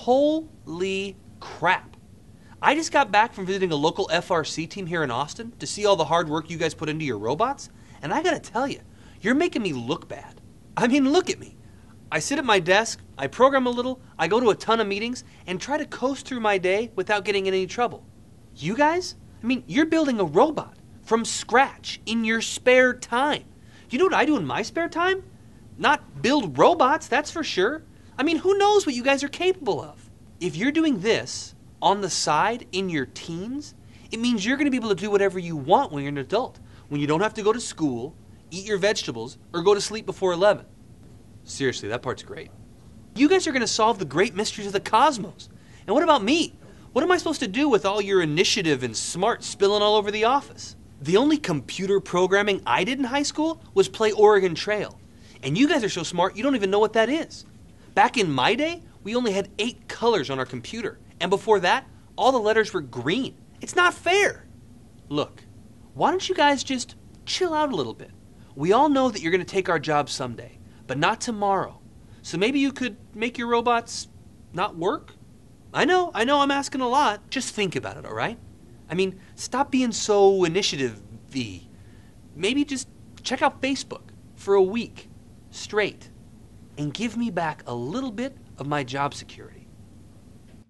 Holy crap. I just got back from visiting a local FRC team here in Austin to see all the hard work you guys put into your robots, and I gotta tell you, you're making me look bad. I mean, look at me. I sit at my desk, I program a little, I go to a ton of meetings, and try to coast through my day without getting in any trouble. You guys? I mean, you're building a robot from scratch in your spare time. You know what I do in my spare time? Not build robots, that's for sure. I mean, who knows what you guys are capable of? If you're doing this on the side in your teens, it means you're going to be able to do whatever you want when you're an adult, when you don't have to go to school, eat your vegetables, or go to sleep before 11. Seriously, that part's great. You guys are going to solve the great mysteries of the cosmos. And what about me? What am I supposed to do with all your initiative and smart spilling all over the office? The only computer programming I did in high school was play Oregon Trail. And you guys are so smart, you don't even know what that is. Back in my day, we only had eight colors on our computer. And before that, all the letters were green. It's not fair. Look, why don't you guys just chill out a little bit? We all know that you're going to take our jobs someday, but not tomorrow. So maybe you could make your robots not work? I know, I know I'm asking a lot. Just think about it, all right? I mean, stop being so initiative y. Maybe just check out Facebook for a week straight and give me back a little bit of my job security.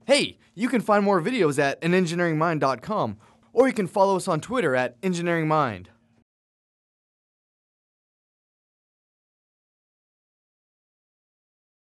Hey, you can find more videos at anengineeringmind.com or you can follow us on Twitter at engineeringmind.